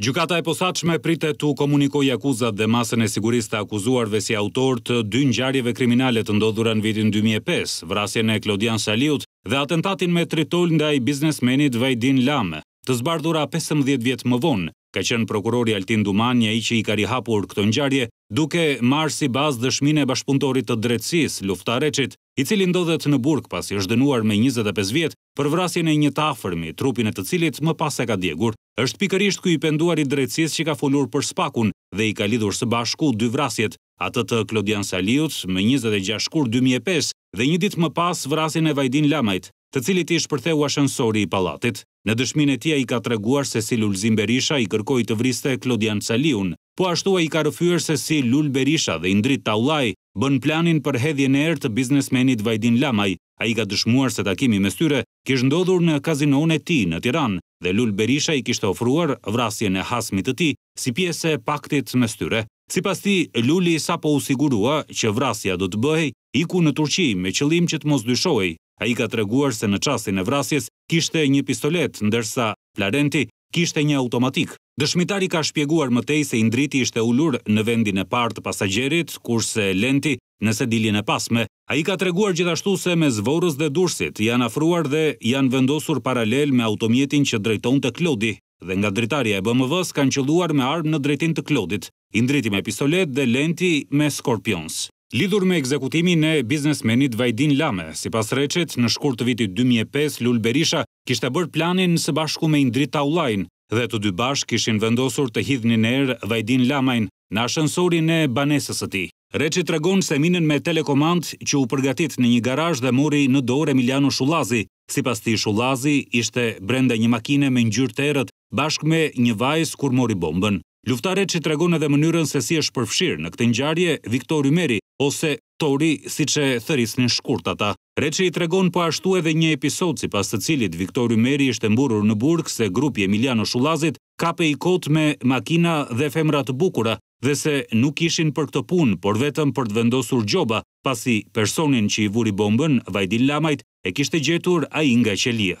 Gjykata e Posaçme pritet t'u komunikojë akuzat dhe masën e sigurisë të akuzuarve si autorë të dy ngjarjeve kriminale të ndodhura në vitin dy mijë e pesë, vrasjen e Klodian Saliut dhe atentatin me tritol ndaj biznesmenit Vajdin Lame, të zbardhura pesëmbëdhjetë vjet më vonë, ka qenë prokurori Altin Dumani ai që i ka rihapur këto ngjarje, duke marrë si bazë dëshminë e bashkëpunëtorit të drejtësisë, Luftar Reçit, i cili ndodhet në burg pasi është dënuar me njëzet e pesë vjet për vrasjen e një të afërmi, trupin e të cilit më pas e ka djegur, është pikërisht ky i penduar i drejtësisë që ka folur për SPAK-un dhe i ka lidhur së bashku dy vrasjet, atë të Klodian Saliut, më njëzet e gjashtë shkurt dy mijë e pesë, dhe një ditë më pas vrasjen e Vajdin Lamajt, të cilit i shpërtheu ashensori i pallatit. Në dëshminë e tij ai ka treguar se si Lulzim Berisha i kërkoi të vriste Klodian Saliun. Po ashtu ai ka rrëfyer se si Lul Berisha dhe Indrit Taullai, bënë planin për hedhjen në erë të biznesmenit Vajdin Lamaj. Ai ka dëshmuar se takimi mes tyre kish ndodhur në kazinonë e tij në Tiranë dhe Lul Berisha i kishte ofruar vrasjen e hasmit të tij si pjesë e paktit mes tyre. Sipas tij, Luli sapo u sigurua që vrasja do të bëhej, iku në Turqi me qëllim që të mos dyshohej. Ai ka treguar se në çastin e vrasjes kishte një pistoletë, ndërsa Plarenti kishte një automatik. Dëshmitari ka shpjeguar më tej se Indriti ishte ulur në vendin e parë të pasagjerit, kurse Lenti në sediljen e pasme. Ai ka treguar gjithashtu se mes Vorës dhe Durrësit janë afruar dhe janë vendosur paralel me automjetin që drejtonte Klodi dhe nga dritarja e BMW-së kanë qëlluar me armë në drejtim të Klodit. Indriti me pistoletë dhe Lenti me Scorpions. Lidhur me ekzekutimin e biznesmenit Vajdin Lame, sipas Reçit, në shkurt të vitit dy mijë e pesë Lul Berisha kishte bërë planin së bashku me Indrit Taullajn dhe të dy bashkë kishin vendosur të hidhnin në erë Vajdin Lamajn në ashensorin e banesës së tij. Reçi tregon se minën me telekomandë që u përgatit në një garazh dhe mori në dorë Emiljano Shullazi. Sipas tij Shullazi ishte brenda një makine me ngjyrë të errët bashkë me një vajzë kur mori bombën. Luftar Reçi tregon edhe mënyrën se si është përfshirë në këtë ngjarje Viktor Ymeri ose Tori siç e thërrisnin shkurt ata. Reçi tregon po ashtu edhe një episod sipas të cilit Viktor Ymeri ishte mburrur në burg se grupi i Emiljano Shullazit kapej kot me makina dhe femra të bukura dhe se nuk ishin për këtë punë por vetëm për të vendosur gjoba pasi personin që i vuri bombën Vajdin Lamajt e kishte gjetur ai nga qelia.